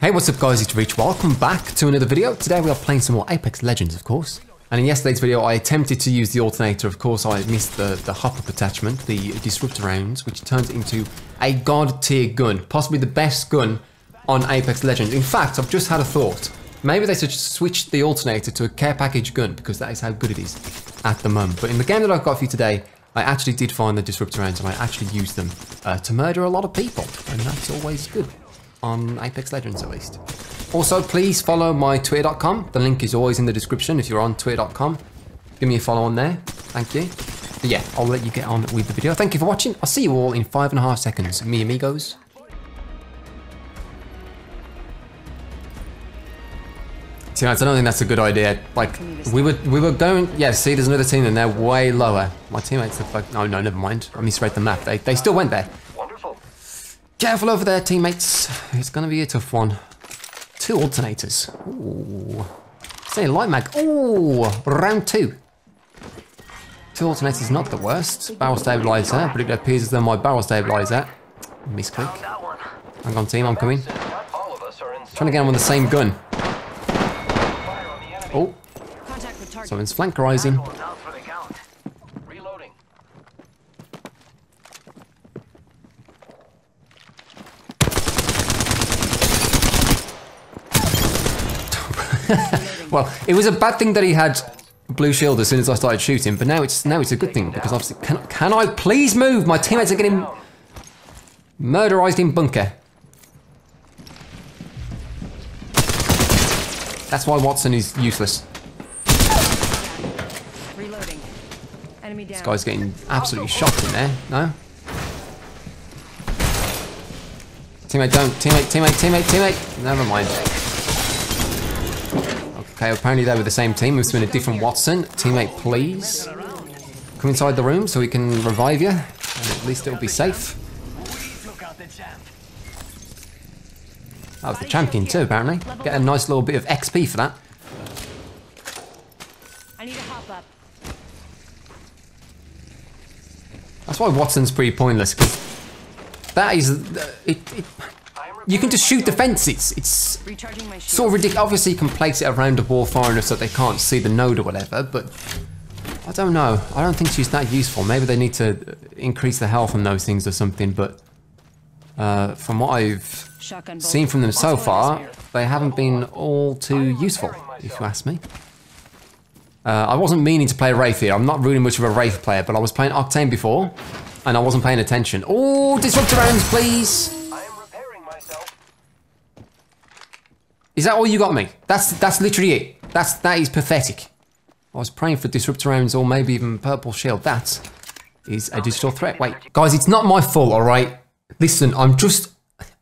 Hey, what's up guys, it's Reach. Welcome back to another video. Today we are playing some more Apex Legends, of course. And in yesterday's video, I attempted to use the alternator. Of course, I missed the, the hop-up attachment, the disruptor rounds, which turns into a god tier gun. Possibly the best gun on Apex Legends. In fact, I've just had a thought. Maybe they should switch the alternator to a care package gun because that is how good it is at the moment. But in the game that I've got for you today, I actually did find the disruptor rounds and I actually used them uh, to murder a lot of people. And that's always good on Apex Legends at least. Also, please follow my twitter.com. The link is always in the description if you're on twitter.com. Give me a follow on there. Thank you. But yeah, I'll let you get on with the video. Thank you for watching. I'll see you all in five and a half seconds. Me amigos. See, I don't think that's a good idea. Like, we were we were going. Yeah, see, there's another team, and they're way lower. My teammates are like, no, oh, no, never mind. I misread the map. They they still went there. Careful over there, teammates. It's gonna be a tough one. Two alternators. Ooh. Say light mag. Ooh, round two. Two alternators, not the worst. Barrel stabilizer, but it appears as though my barrel stabilizer misclick. Hang on, team, I'm coming. All of us are in Trying to get him on the same gun. fire on the enemy. Oh, with someone's flank rising. One's out for the count. Reloading. Well, it was a bad thing that he had blue shield as soon as I started shooting, but now it's now it's a good thing because obviously, can, can I please move? My teammates are getting murderized in bunker. That's why Watson is useless. Reloading. Enemy down. This guy's getting absolutely shocked in there. No. Teammate, don't. Teammate, teammate, teammate, teammate. Never mind. Okay, apparently they were the same team. We've been a different Watson. Teammate, please. Come inside the room so we can revive you. And at least it'll be safe. Took out the champ. That was the champion too, apparently. Get a nice little bit of XP for that. I need to hop up. That's why Watson's pretty pointless, because that is... It, it, you can just shoot the fences. It's sort of ridiculous. Obviously, you can place it around a wall far enough so they can't see the node or whatever, but I don't know. I don't think she's that useful. Maybe they need to increase the health on those things or something, but uh, from what I've seen from them so far, they haven't been all too useful, if you ask me. Uh, I wasn't meaning to play Wraith here. I'm not really much of a Wraith player, but I was playing Octane before, and I wasn't paying attention. Oh, disruptor rounds, please! I am repairing myself. Is that all you got me? That's that's literally it. That's that is pathetic. I was praying for disruptor rounds or maybe even purple shield. That is a digital threat. Wait, guys, it's not my fault, all right. Listen, I'm just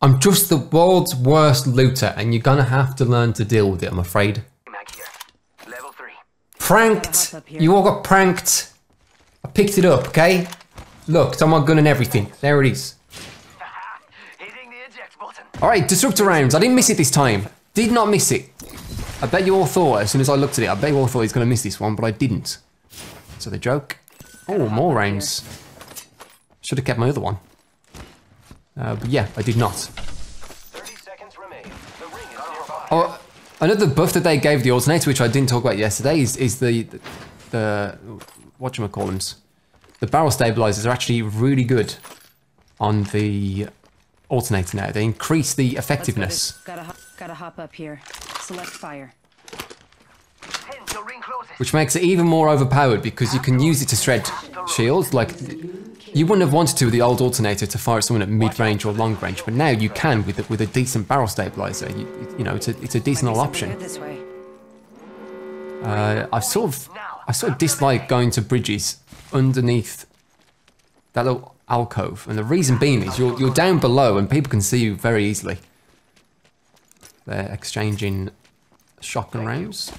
I'm just the world's worst looter, and you're gonna have to learn to deal with it. I'm afraid. Mag here. Level three. Pranked. Hop up here. You all got pranked. I picked it up. Okay. Look, it's on my gun and everything. There it is. Hitting the eject button. All right, disruptor rounds. I didn't miss it this time. Did not miss it. I bet you all thought, as soon as I looked at it, I bet you all thought he's going to miss this one, but I didn't. So the joke. Oh, more rounds. Should have kept my other one. Uh, but yeah, I did not. 30 seconds remain. The ring is nearby. Oh, another buff that they gave the alternator, which I didn't talk about yesterday, is, is the, the, the whatchamacallums. The barrel stabilizers are actually really good on the alternator now. They increase the Let's effectiveness. Gotta, hop- up here. Select fire. Which makes it even more overpowered because you can use it to shred shields. Like you wouldn't have wanted to with the old alternator to fire at someone at mid range or long range, but now you can with a, with a decent barrel stabilizer. You, you know, it's a it's a decent option. Uh, I sort of I sort of dislike going to bridges underneath that little alcove, and the reason being is you're you're down below and people can see you very easily. They're exchanging shotgun rounds.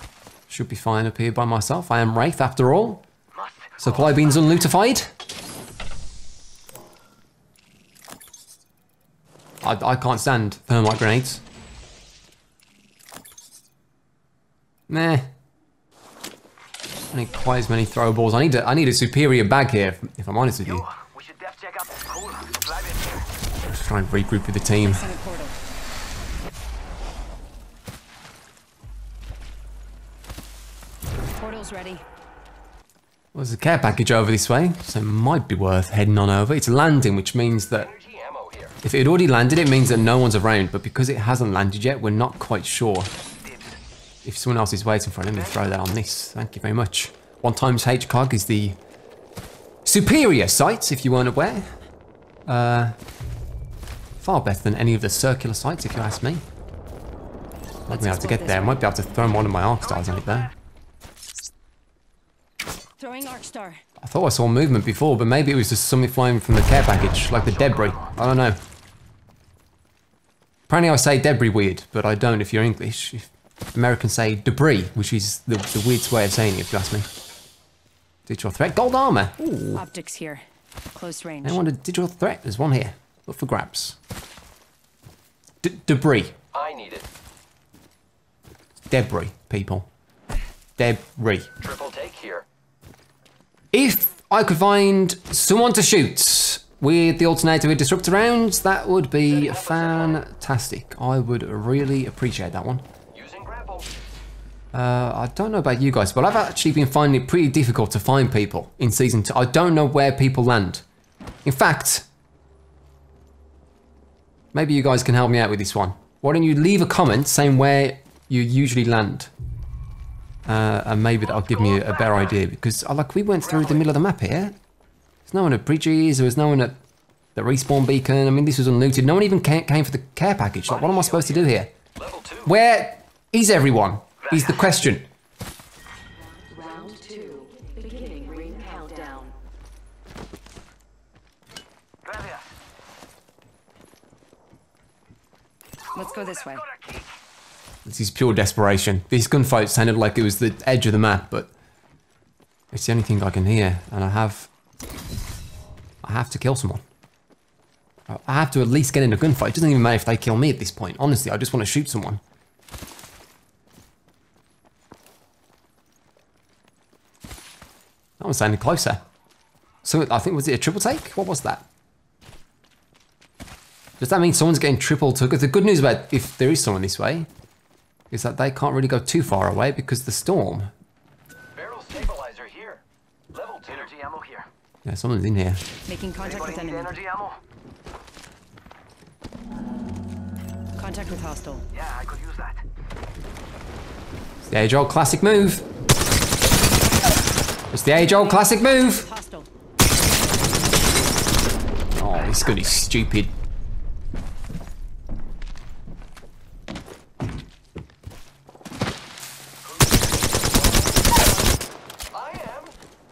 Should be fine up here by myself. I am Wraith after all. Supply beans unlootified. I, I can't stand thermite grenades. Nah. I need quite as many throwables. I need a, I need a superior bag here, if- if I'm honest with you. We should def check out. Cool. Glad it's here. Just try and regroup with the team. Portal's ready. Well, there's a care package over this way, so it might be worth heading on over. It's landing, which means that Energy ammo here. if it had already landed, it means that no one's around. But because it hasn't landed yet, we're not quite sure if someone else is waiting for it. Let me throw that on this. Thank you very much. One times HCOG is the superior sight, if you weren't aware. Uh, far better than any of the circular sights, if you ask me. Might be able to get there. Might be able to throw one of my arc stars on it there. Throwing arc star. I thought I saw movement before, but maybe it was just something flying from the care package, like the debris. I don't know. Apparently I say debris weird, but I don't if you're English. If Americans say debris, which is the, the weird way of saying it, if you ask me. Digital threat. Gold armor. Ooh. Optics here. Close range. Anyone a digital threat? There's one here. Look for grabs. D- debris. I need it. Debris, people. Debris. Triple take here. If I could find someone to shoot with the alternator with disruptor rounds, that would be fantastic. I would really appreciate that one. Uh, I don't know about you guys, but I've actually been finding it pretty difficult to find people in season two. I don't know where people land. In fact, maybe you guys can help me out with this one. Why don't you leave a comment saying where you usually land? Uh, and maybe that'll give me a, a better idea because uh, like we went through the middle of the map here. There's no one at bridges. There was no one at the respawn beacon. I mean, this was unlooted. No one even came, came for the care package. Like, what am I supposed to do here? Where is everyone? Is the question. Round two, beginning ring countdown. Gracias. Let's go this way. This is pure desperation. This gunfight sounded like it was the edge of the map, but it's the only thing I can hear, and I have, I have to kill someone. I- have to at least get in a gunfight. It doesn't even matter if they kill me at this point. Honestly, I just want to shoot someone. That one's sounding closer. So I think was it a triple take? What was that? Does that mean someone's getting triple took? The good news about if there is someone this way is that they can't really go too far away because the storm. Barrel stabilizer here. Level two. Energy ammo here. Yeah, someone's in here. Making contact with Anybody need enemy. energy ammo? Contact with hostile. Yeah, I could use that. It's the age old classic move. It's the age old classic move. Hostile. Oh, this gun is stupid.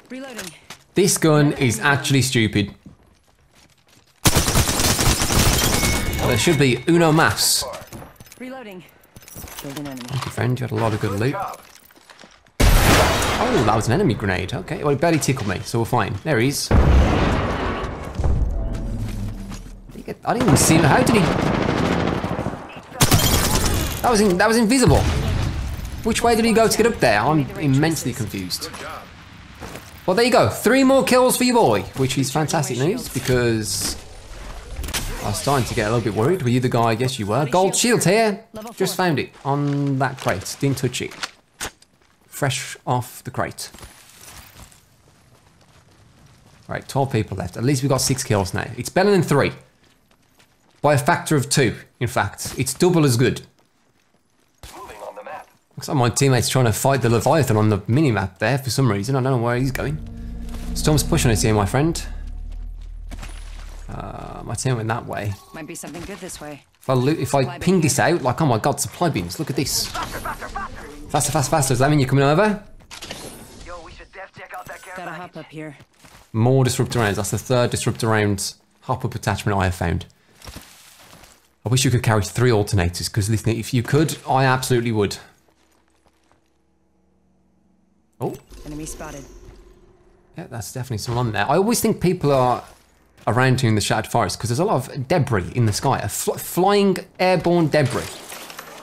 Reloading. This gun is actually stupid. There should be uno mas. Reloading. Killed an enemy. Thank you, friend. You had a lot of good loot. Oh, that was an enemy grenade. Okay, well, it barely tickled me, so we're fine. There he is. Did he get- I didn't even see him. How did he? That was in, that was invisible. Which way did he go to get up there? I'm immensely confused. Well, there you go. Three more kills for your boy, which is fantastic news because I was starting to get a little bit worried. Were you the guy? Yes, you were. Gold shield here. Just found it on that crate. Didn't touch it fresh off the crate. Right, 12 people left. At least we got six kills now. It's better than three. By a factor of two, in fact. It's double as good. Moving on the map. Looks like my teammate's trying to fight the Leviathan on the mini-map there for some reason. I don't know where he's going. Storm's pushing us here, my friend. Uh, my team went that way. Might be something good this way. If I, loot, if I ping this out, like, oh my god, supply beams. look at this. Faster, faster, faster. Does that mean you're coming over? Yo, we should def check out that Gotta hop up here. More disruptor rounds. That's the third disruptor round hop-up attachment I have found. I wish you could carry three alternators, because listen, if you could, I absolutely would. Oh, Enemy spotted. yeah, that's definitely someone on there. I always think people are around here in the Shattered Forest, because there's a lot of debris in the sky. A fl- flying airborne debris.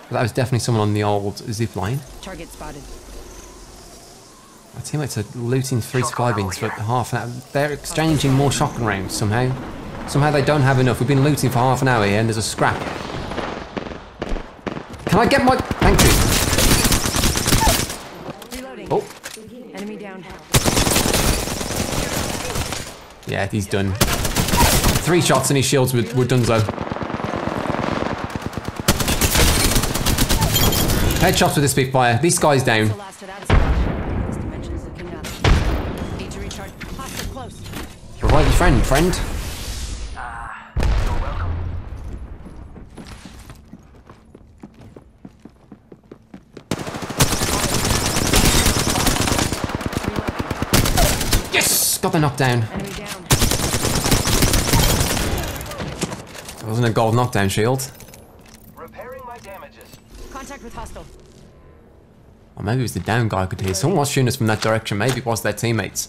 But that was definitely someone on the old zip line. Target spotted. My teammates are looting three supply bins for half an hour. They're exchanging more shotgun rounds somehow. Somehow they don't have enough. We've been looting for half an hour here and there's a scrap. Can I get my... Thank you. Reloading. Oh, Enemy down. Yeah, he's done. Three shots and his shields were, were done so. Headshots with the Spitfire. This guy's down. The last of that squad. This dimension's looking up. Need to recharge. Hostile close. Revive your friend, friend. Got the knockdown. Enemy. It wasn't a gold knockdown shield. Repairing my damages. Contact with hostile. Or maybe it was the down guy I could hear. Someone was shooting us from that direction. Maybe it was their teammates.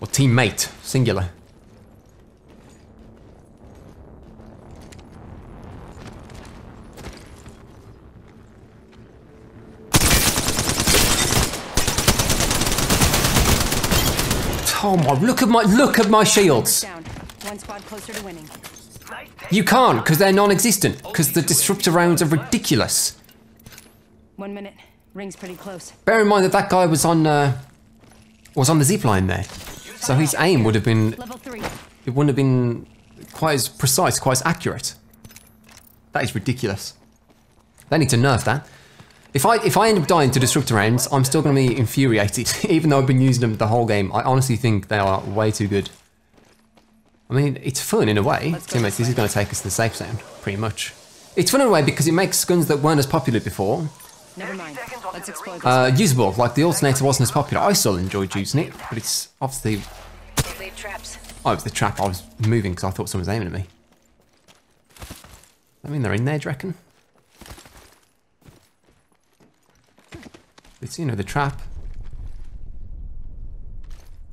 Or teammate, singular. Oh my, look at my, look at my shields. One squad closer to winning. You can't, because they're non-existent. Because the disruptor rounds are ridiculous. One minute. Ring's pretty close. Bear in mind that that guy was on, uh, was on the zip line there. So his aim would have been it wouldn't have been quite as precise, quite as accurate. That is ridiculous. They need to nerf that. If I if I end up dying to disruptor rounds, I'm still going to be infuriated, even though I've been using them the whole game. I honestly think they are way too good. I mean, it's fun in a way. Teammates, this this is going to take us to the safe zone, pretty much. It's fun in a way because it makes guns that weren't as popular before Never mind. Let's explore uh, usable. Like the alternator wasn't as popular. I still enjoyed using it, but it's obviously Oh, it was the trap. I was moving because I thought someone was aiming at me. I mean, they're in there, do you reckon? It's, you know, the trap.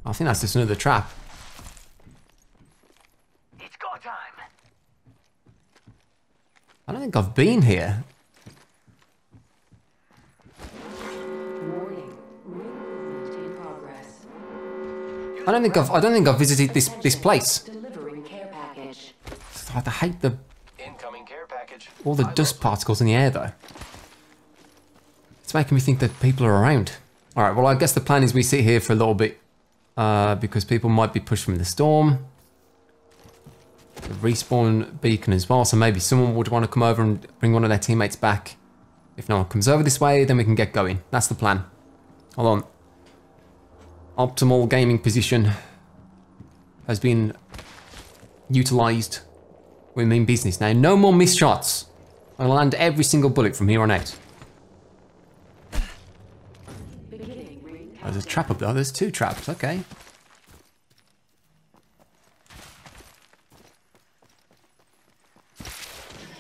I think that's just another trap. It's go time. I don't think I've been here. Warning. Ring in progress. I don't think I've. I don't think I've visited this this place. Delivering care package. I hate the Incoming care package. all the dust particles in the air though. Making me think that people are around. All right. Well, I guess the plan is we sit here for a little bit uh, because people might be pushed from the storm. The respawn beacon as well. So maybe someone would want to come over and bring one of their teammates back. If no one comes over this way, then we can get going. That's the plan. Hold on. Optimal gaming position has been utilized. We mean business now. No more missed shots. I'll land every single bullet from here on out. Beginning ring Oh, there's a trap up there. Oh, there's two traps. Okay.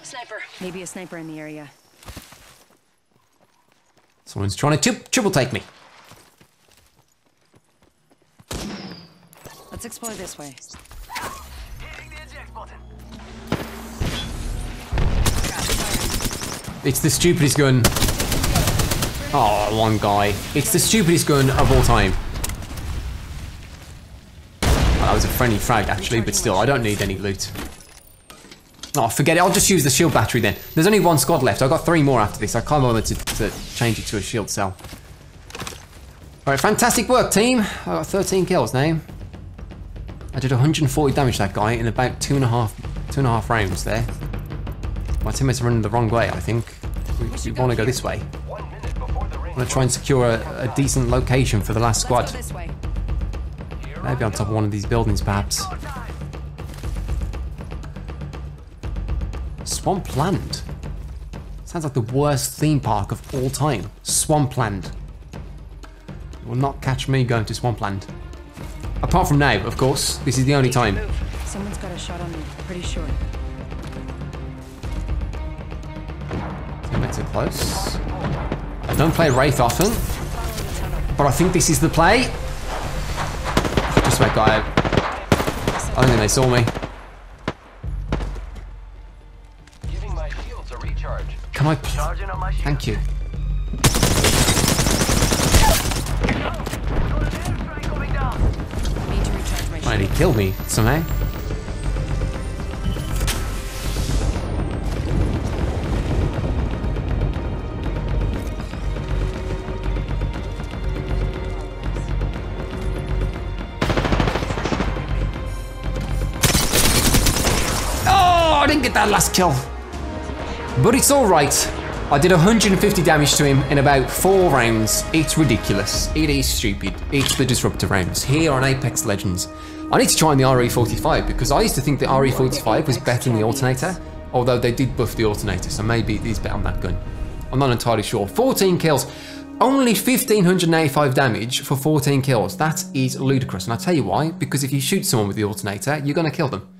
Sniper. Maybe a sniper in the area. Someone's trying to tri- triple take me. Let's explore this way. Hitting the eject button. It's the stupidest gun. Oh, one guy. It's the stupidest gun of all time. Oh, that was a friendly frag, actually, but still, I don't need any loot. Oh, forget it. I'll just use the shield battery then. There's only one squad left. I've got three more after this. I can't bother to, to change it to a shield cell. Alright, fantastic work, team. I got 13 kills now. I did 140 damage to that guy in about two and a half, two and a half rounds there. My teammates are running the wrong way, I think. We, we want to go this way. One minute before the ring. I want to try and secure a, a decent location for the last squad. Let's go this way. Here Maybe on top of one of these buildings, perhaps. Swampland. Sounds like the worst theme park of all time. Swampland. You will not catch me going to Swampland. Apart from now, of course. This is the only time. Someone's got a shot on me. Pretty sure. Are close. I don't play Wraith often, but I think this is the play. Just wait, guy. I don't think they saw me. Giving my shields a recharge. Can I? On my. Thank you. Coming down. Need to recharge my Might he kill me somehow. That last kill. But it's alright. I did 150 damage to him in about four rounds. It's ridiculous. It is stupid. It's the disruptor rounds here on Apex Legends. I need to try on the RE45 because I used to think the RE45 was better than the alternator, although they did buff the alternator, so maybe it is better on that gun. I'm not entirely sure. 14 kills. Only 1585 damage for 14 kills. That is ludicrous. And I'll tell you why. Because if you shoot someone with the alternator, you're going to kill them.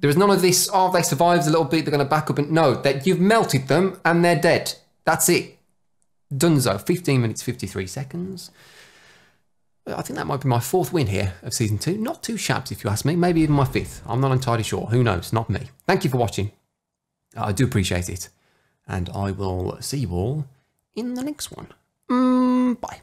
There is none of this, oh, they survived a little bit, they're going to back up and no, that you've melted them and they're dead. That's it. Dunzo, 15 minutes, 53 seconds. I think that might be my fourth win here of season two. Not too shabs, if you ask me. Maybe even my fifth. I'm not entirely sure. Who knows? Not me. Thank you for watching. I do appreciate it. And I will see you all in the next one. Mm, bye.